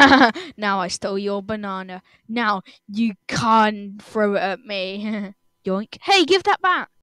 now I stole your banana. Now you can't throw it at me. Yoink. Hey, give that back.